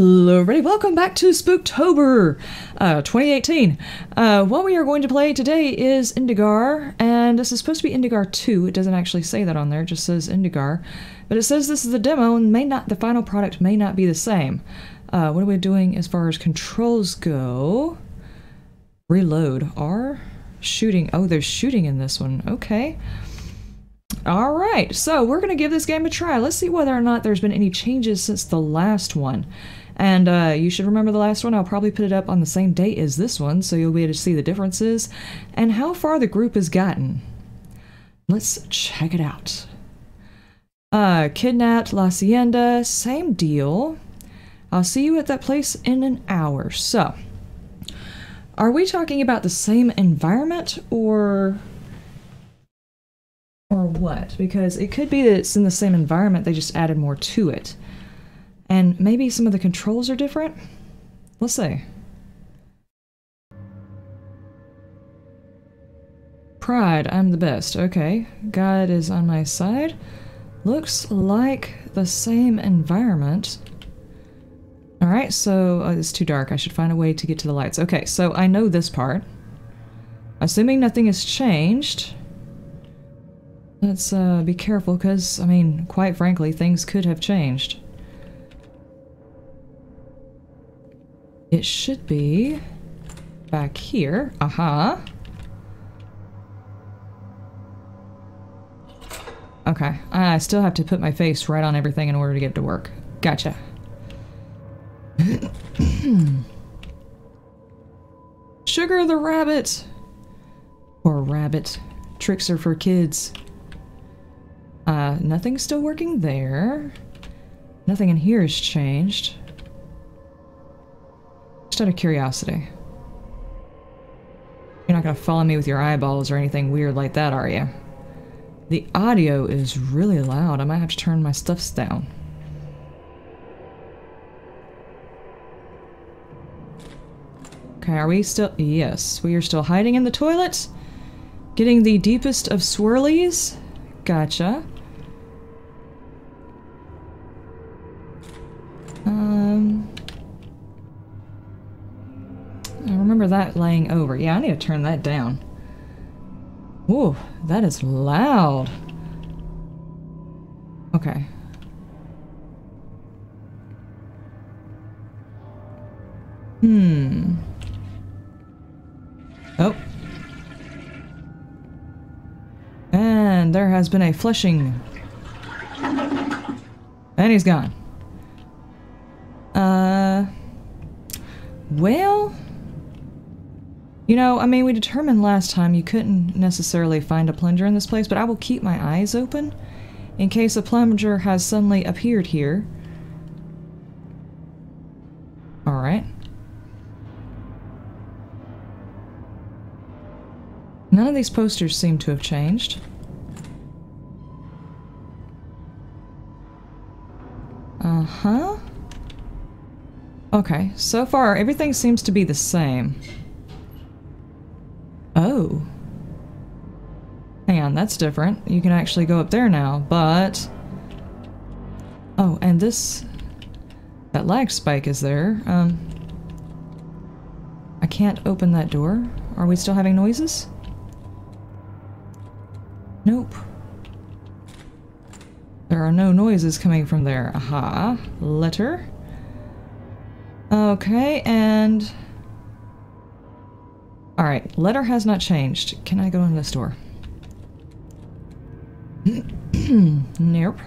Hello, everybody. Welcome back to Spooktober uh, 2018. Uh, what we are going to play today is Indagar, and this is supposed to be Indagar 2. It doesn't actually say that on there, it just says Indagar. But it says this is the demo, and may not the final product may not be the same. Uh, what are we doing as far as controls go? Reload. R? Shooting. Oh, there's shooting in this one. Okay. All right, so we're going to give this game a try. Let's see whether or not there's been any changes since the last one. And uh, you should remember the last one. I'll probably put it up on the same date as this one, so you'll be able to see the differences and how far the group has gotten. Let's check it out. Uh, kidnapped La Hacienda, same deal. I'll see you at that place in an hour. So, are we talking about the same environment or or what? Because it could be that it's in the same environment, they just added more to it. And maybe some of the controls are different? Let's see. Pride, I'm the best. Okay. God is on my side. Looks like the same environment. Alright, so uh, it's too dark. I should find a way to get to the lights. Okay, so I know this part. Assuming nothing has changed. Let's uh, be careful because, I mean, quite frankly, things could have changed. It should be back here. Aha. Okay, I still have to put my face right on everything in order to get it to work. Gotcha. Sugar the rabbit! Or rabbit. Tricks are for kids. Uh, nothing's still working there. Nothing in here has changed. Just out of curiosity. You're not gonna follow me with your eyeballs or anything weird like that, are you? The audio is really loud. I might have to turn my stuffs down. Okay, are we still- yes, we are still hiding in the toilet. Getting the deepest of swirlies. Gotcha. That laying over. Yeah, I need to turn that down. Ooh, that is loud. Okay. Hmm. Oh. And there has been a flushing. And he's gone. Uh, well, you know, I mean, we determined last time you couldn't necessarily find a plunger in this place, but I will keep my eyes open in case a plunger has suddenly appeared here. Alright. None of these posters seem to have changed. Uh-huh. Okay, so far everything seems to be the same. Oh. Hang on, that's different. You can actually go up there now, but... Oh, and this... That lag spike is there. Um... I can't open that door. Are we still having noises? Nope. There are no noises coming from there. Aha. Letter. Okay, and... Alright, letter has not changed. Can I go in this door? nope.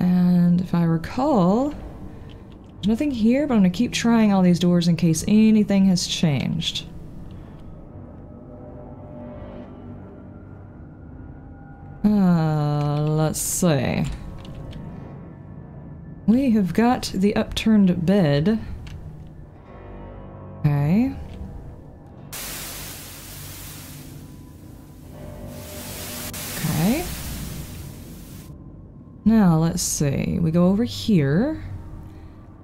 And if I recall, there's nothing here, but I'm gonna keep trying all these doors in case anything has changed. Uh, let's see. We have got the upturned bed. Now, let's see. We go over here.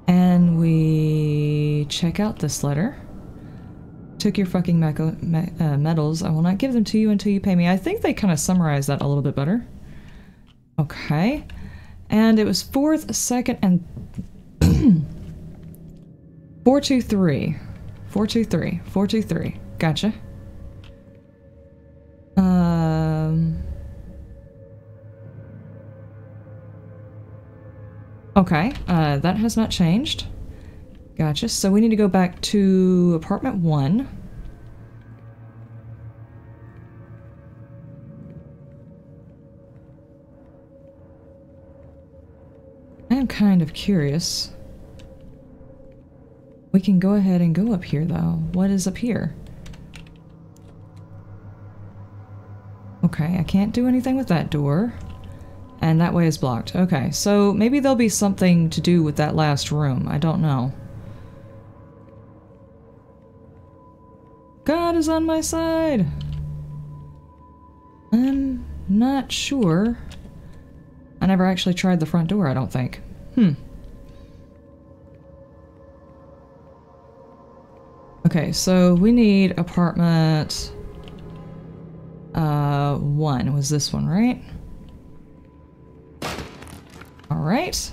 And we check out this letter. Took your fucking me uh, medals. I will not give them to you until you pay me. I think they kind of summarize that a little bit better. Okay. And it was fourth, second, and 423. 423. 423. Gotcha. Um. Okay, uh, that has not changed. Gotcha. So we need to go back to apartment one. I'm kind of curious. We can go ahead and go up here though. What is up here? Okay, I can't do anything with that door. And that way is blocked. Okay, so maybe there'll be something to do with that last room. I don't know. God is on my side! I'm not sure. I never actually tried the front door, I don't think. Hmm. Okay, so we need apartment... Uh, one. Was this one, right? Alright.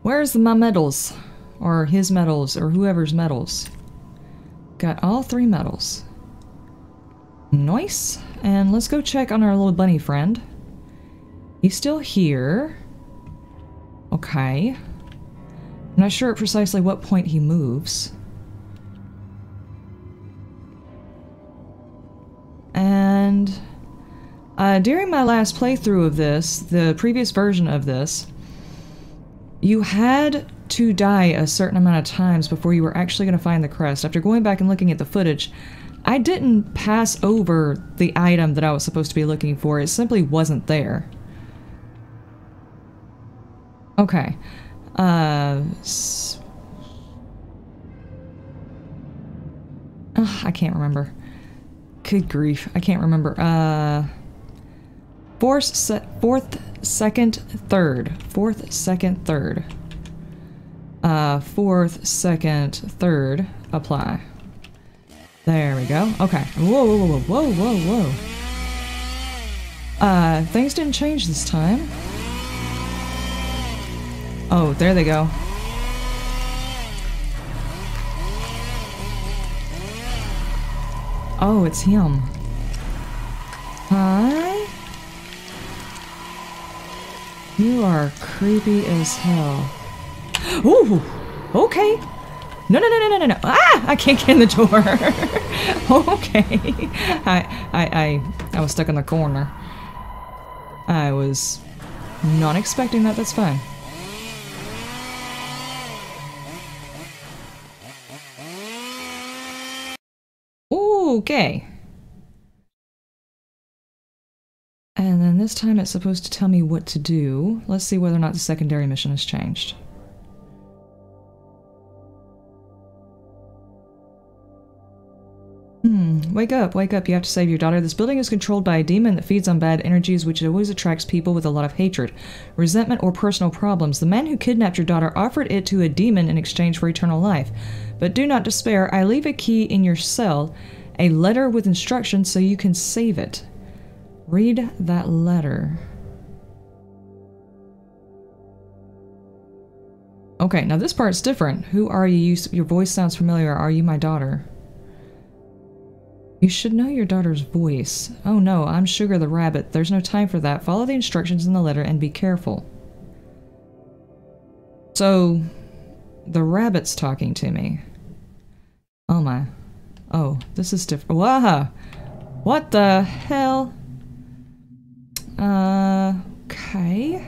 Where's my medals? Or his medals, or whoever's medals. Got all three medals. Nice. And let's go check on our little bunny friend. He's still here. Okay. I'm not sure at precisely what point he moves. And uh, during my last playthrough of this, the previous version of this, you had to die a certain amount of times before you were actually going to find the crest. After going back and looking at the footage, I didn't pass over the item that I was supposed to be looking for. It simply wasn't there. Okay. Uh... I can't remember. Good grief. I can't remember. Uh... Fourth, se fourth, second, third. Fourth, second, third. Uh, fourth, second, third. Apply. There we go. Okay. Whoa, whoa, whoa, whoa, whoa, whoa. Uh, things didn't change this time. Oh, there they go. Oh, it's him. You are creepy as hell. Ooh! Okay! No, no, no, no, no, no, no! Ah! I can't get in the door! okay. I, I, I, I was stuck in the corner. I was not expecting that, that's fine. Okay. And then this time it's supposed to tell me what to do. Let's see whether or not the secondary mission has changed. Hmm, wake up, wake up, you have to save your daughter. This building is controlled by a demon that feeds on bad energies, which always attracts people with a lot of hatred, resentment, or personal problems. The man who kidnapped your daughter offered it to a demon in exchange for eternal life. But do not despair, I leave a key in your cell a letter with instructions so you can save it. Read that letter. Okay, now this part's different. Who are you? Your voice sounds familiar. Are you my daughter? You should know your daughter's voice. Oh no, I'm Sugar the Rabbit. There's no time for that. Follow the instructions in the letter and be careful. So, the rabbit's talking to me. Oh my. Oh, this is different. What the hell? Okay.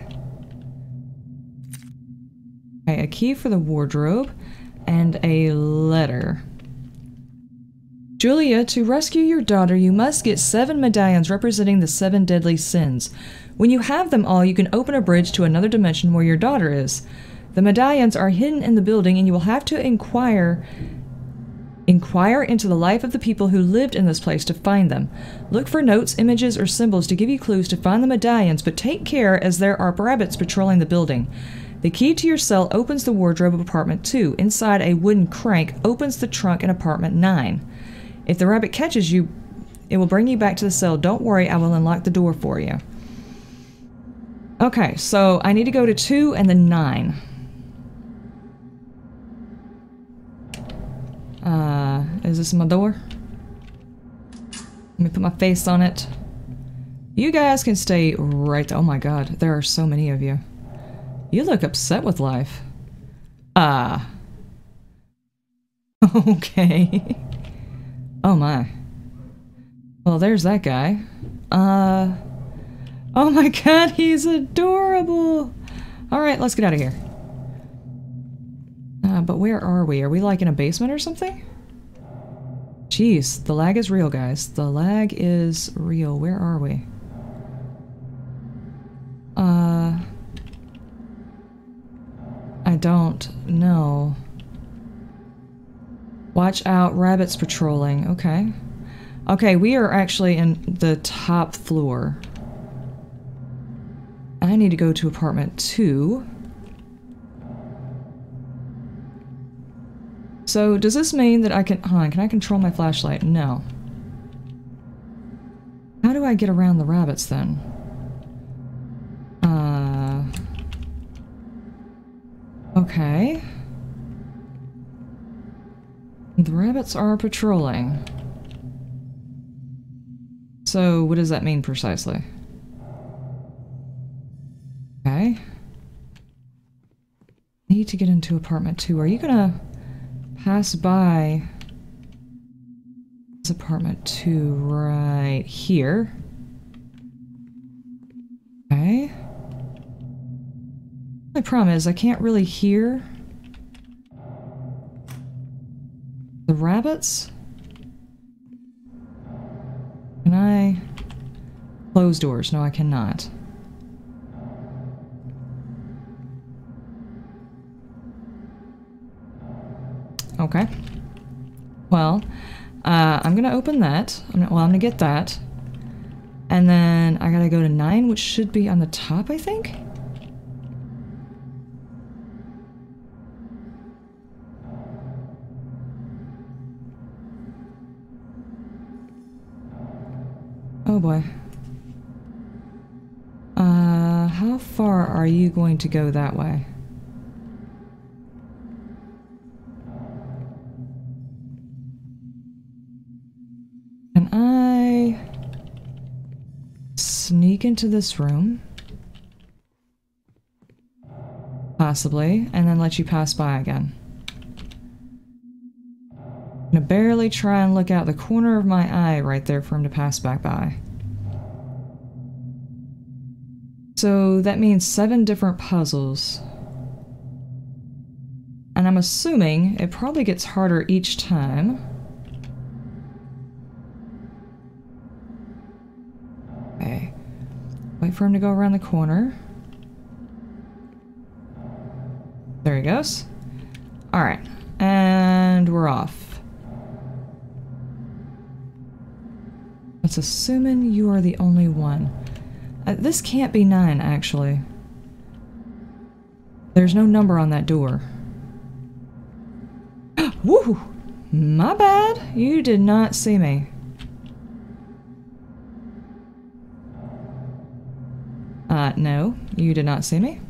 Okay, a key for the wardrobe and a letter. Julia, to rescue your daughter, you must get seven medallions representing the seven deadly sins. When you have them all, you can open a bridge to another dimension where your daughter is. The medallions are hidden in the building, and you will have to inquire Inquire into the life of the people who lived in this place to find them. Look for notes, images, or symbols to give you clues to find the medallions, but take care as there are rabbits patrolling the building. The key to your cell opens the wardrobe of apartment 2. Inside, a wooden crank opens the trunk in apartment 9. If the rabbit catches you, it will bring you back to the cell. Don't worry, I will unlock the door for you. Okay, so I need to go to 2 and then 9. Uh, is this my door? Let me put my face on it. You guys can stay right- oh my god, there are so many of you. You look upset with life. Ah. Uh, okay. oh my. Well, there's that guy. Uh... Oh my god, he's adorable! Alright, let's get out of here. But where are we? Are we like in a basement or something? Jeez, the lag is real, guys. The lag is real. Where are we? Uh... I don't know. Watch out, rabbits patrolling. Okay. Okay, we are actually in the top floor. I need to go to apartment two. So does this mean that I can, hold on, can I control my flashlight? No. How do I get around the rabbits then? Uh... Okay. The rabbits are patrolling. So what does that mean precisely? Okay. Need to get into apartment two. Are you gonna pass by this apartment two right here? Okay. My problem is I can't really hear the rabbits. Can I close doors? No, I cannot. Okay. Well, uh, I'm gonna open that. I'm well, I'm gonna get that. And then I gotta go to 9, which should be on the top, I think? Oh boy. Uh, how far are you going to go that way? Sneak into this room. Possibly, and then let you pass by again. I'm gonna barely try and look out the corner of my eye right there for him to pass back by. So that means seven different puzzles. And I'm assuming it probably gets harder each time. Wait for him to go around the corner. There he goes. Alright. And we're off. Let's assuming you are the only one. Uh, this can't be 9, actually. There's no number on that door. Woo! My bad. You did not see me. Uh, no, you did not see me.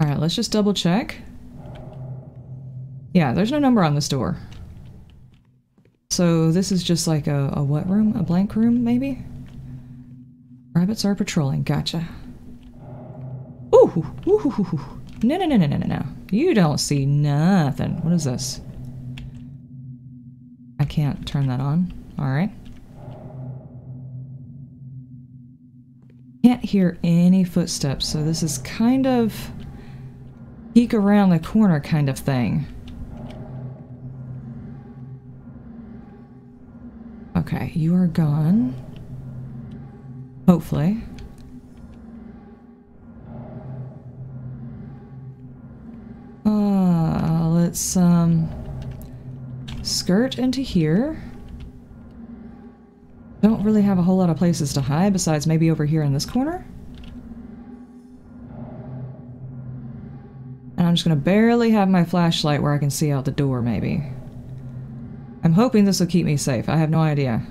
Alright, let's just double check. Yeah, there's no number on this door. So this is just like a, a what room? A blank room, maybe? Rabbits are patrolling. Gotcha. Ooh, ooh, ooh, ooh. No, no, no, no, no, no, no. You don't see nothing. What is this? I can't turn that on. Alright. Can't hear any footsteps, so this is kind of peek around the corner kind of thing. Okay, you are gone. Hopefully. Uh, let's, um, skirt into here. Don't really have a whole lot of places to hide besides maybe over here in this corner. And I'm just gonna barely have my flashlight where I can see out the door, maybe. I'm hoping this will keep me safe. I have no idea.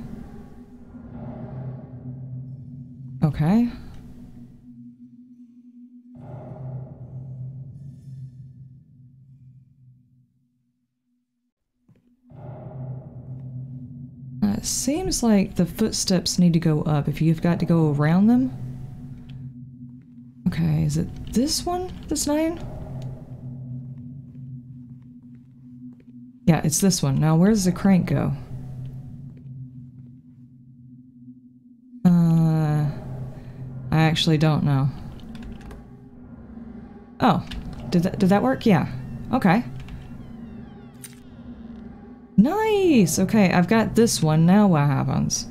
Okay. Seems like the footsteps need to go up if you've got to go around them. Okay, is it this one that's nine? Yeah, it's this one. Now, where does the crank go? Uh, I actually don't know. Oh, did that, did that work? Yeah. Okay. Nice! Okay, I've got this one. Now what happens?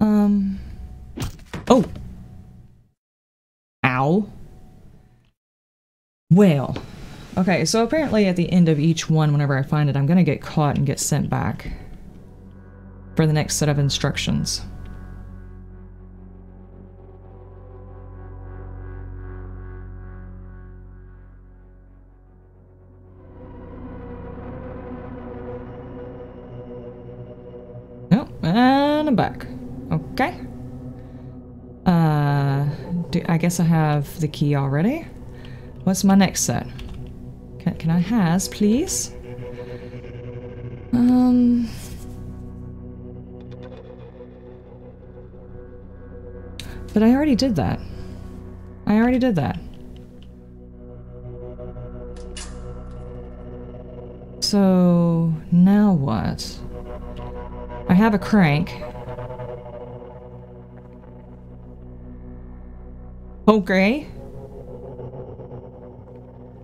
Um... Oh! Ow. Well. Okay, so apparently at the end of each one, whenever I find it, I'm gonna get caught and get sent back for the next set of instructions. Back. Okay. Uh, do, I guess I have the key already. What's my next set? Can, can I has, please? Um... But I already did that. I already did that. So, now what? I have a crank. Oh, okay.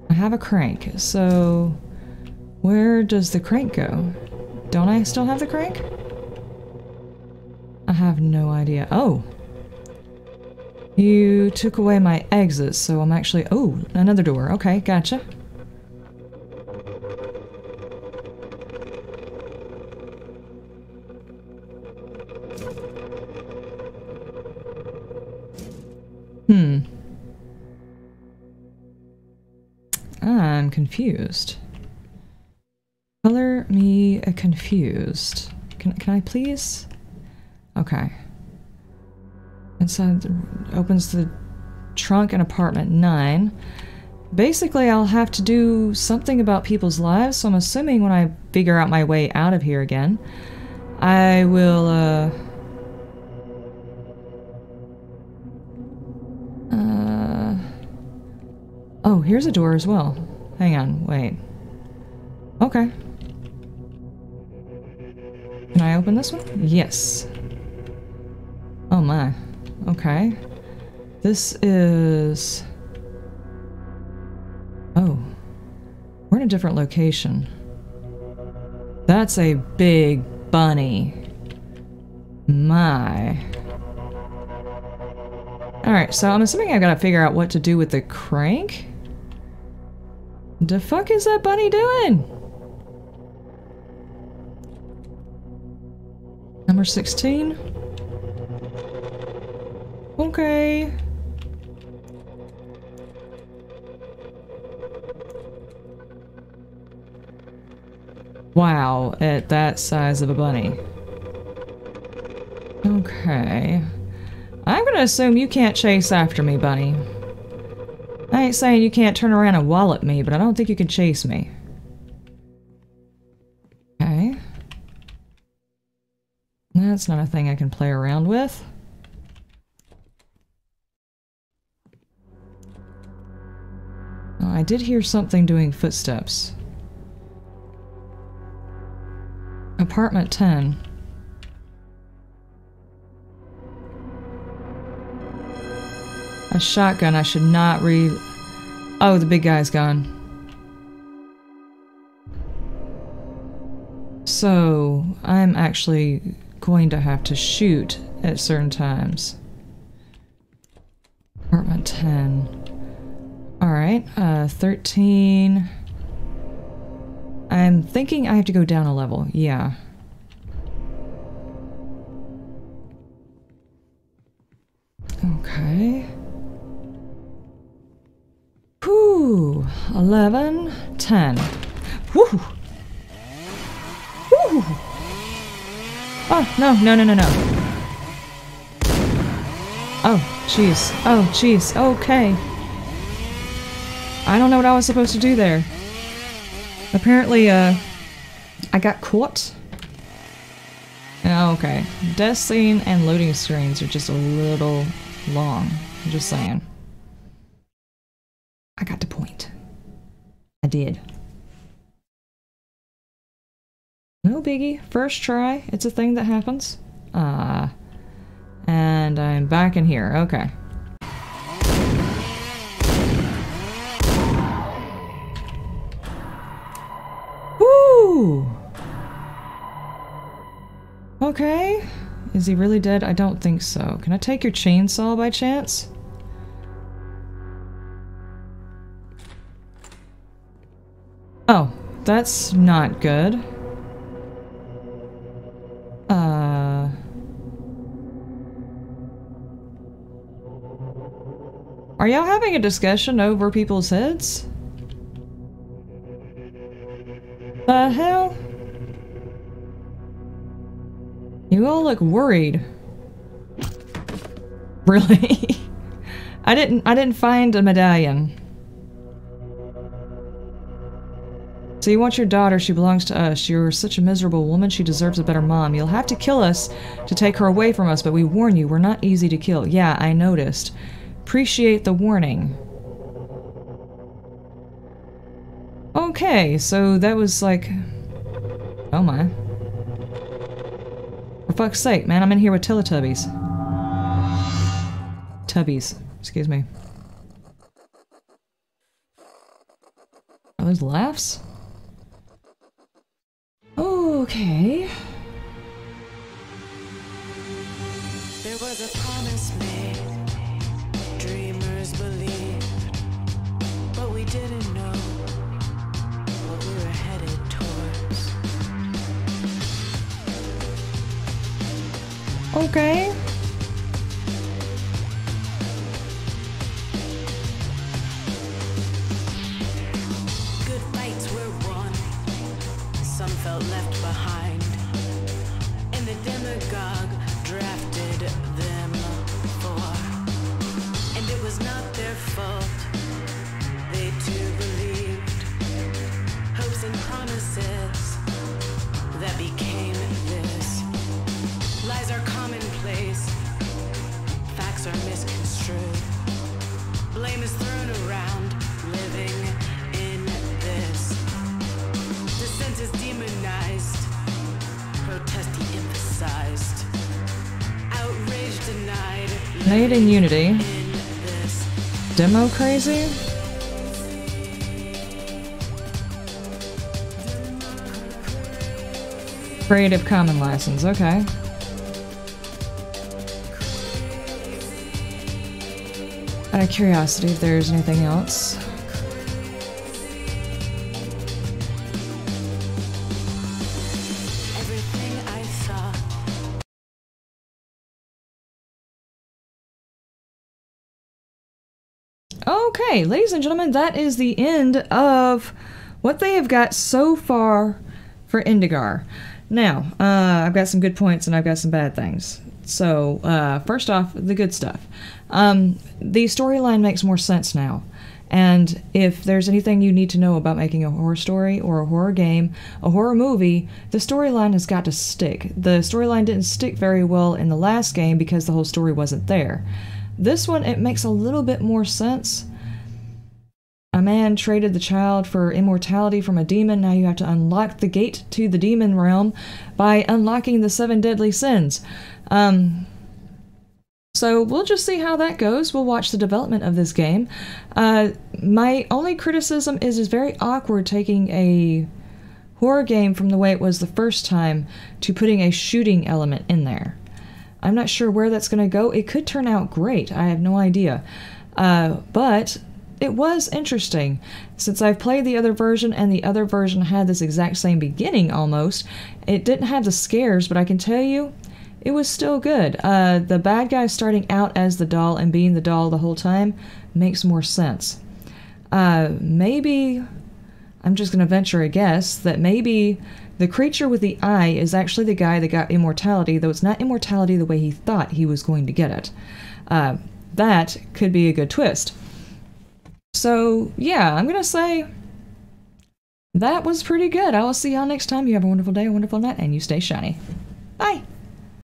I have a crank, so where does the crank go? Don't I still have the crank? I have no idea. Oh! You took away my exit, so I'm actually- oh, another door. Okay, gotcha. I'm confused. Color me confused. Can, can I please? Okay. Inside the, opens the trunk in apartment 9. Basically, I'll have to do something about people's lives, so I'm assuming when I figure out my way out of here again, I will, uh... here's a door as well. Hang on, wait. Okay. Can I open this one? Yes. Oh my. Okay. This is... Oh. We're in a different location. That's a big bunny. My. Alright, so I'm assuming I've gotta figure out what to do with the crank? The fuck is that bunny doing? Number 16? Okay. Wow, at that size of a bunny. Okay. I'm gonna assume you can't chase after me, bunny. I ain't saying you can't turn around and wallop me, but I don't think you can chase me. Okay. That's not a thing I can play around with. Oh, I did hear something doing footsteps. Apartment 10. A shotgun, I should not re... Oh, the big guy's gone. So, I'm actually going to have to shoot at certain times. Apartment 10. Alright, uh, 13... I'm thinking I have to go down a level, yeah. Okay. 11, 10. Whew. Whew. Oh, no, no, no, no, no. Oh, jeez. Oh, jeez. Okay. I don't know what I was supposed to do there. Apparently, uh, I got caught. Oh, okay. Death scene and loading screens are just a little long. I'm just saying. Did. No biggie. First try. It's a thing that happens. Ah. Uh, and I'm back in here. Okay. Woo! Okay. Is he really dead? I don't think so. Can I take your chainsaw by chance? Oh, that's not good. Uh... Are y'all having a discussion over people's heads? The hell? You all look worried. Really? I didn't I didn't find a medallion. So you want your daughter, she belongs to us. You're such a miserable woman, she deserves a better mom. You'll have to kill us to take her away from us, but we warn you, we're not easy to kill. Yeah, I noticed. Appreciate the warning. Okay, so that was like... Oh my. For fuck's sake, man, I'm in here with Teletubbies. Tubbies, excuse me. Are those laughs? Okay. There was a promise made, dreamers believed, but we didn't know what we were headed towards. Okay. Made in Unity. Demo crazy? Creative Common license, okay. Out of curiosity, if there's anything else. Okay, ladies and gentlemen, that is the end of what they have got so far for Indagar. Now, uh, I've got some good points and I've got some bad things. So, uh, first off, the good stuff. Um, the storyline makes more sense now. And if there's anything you need to know about making a horror story or a horror game, a horror movie, the storyline has got to stick. The storyline didn't stick very well in the last game because the whole story wasn't there. This one, it makes a little bit more sense. A man traded the child for immortality from a demon. Now you have to unlock the gate to the demon realm by unlocking the seven deadly sins. Um, so we'll just see how that goes. We'll watch the development of this game. Uh, my only criticism is it's very awkward taking a horror game from the way it was the first time to putting a shooting element in there. I'm not sure where that's going to go. It could turn out great. I have no idea. Uh, but it was interesting. Since I've played the other version and the other version had this exact same beginning almost, it didn't have the scares, but I can tell you, it was still good. Uh, the bad guy starting out as the doll and being the doll the whole time makes more sense. Uh, maybe, I'm just going to venture a guess, that maybe the creature with the eye is actually the guy that got immortality, though it's not immortality the way he thought he was going to get it. Uh, that could be a good twist. So, yeah, I'm going to say that was pretty good. I will see y'all next time. You have a wonderful day, a wonderful night, and you stay shiny. Bye.